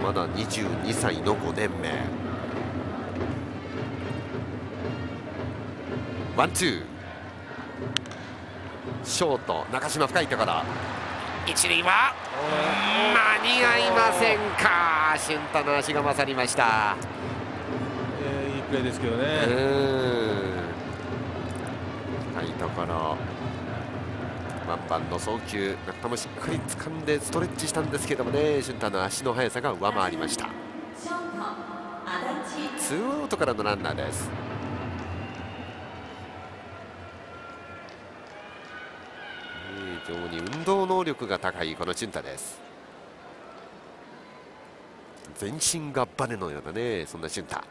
22歳の5年目。ワンツー。ショート中島深いところ。一塁は？間に合いませんか？俊太の足が勝りました、えーいいプレーですけどうね、ーん。深いところワンバンの送球中田もしっかり掴んでストレッチしたんですけどもね俊太の足の速さが上回りました。ツーアウトからのランナーです。非常に運動能力が高いこの俊太です。全身がバネのようなねそんな俊太。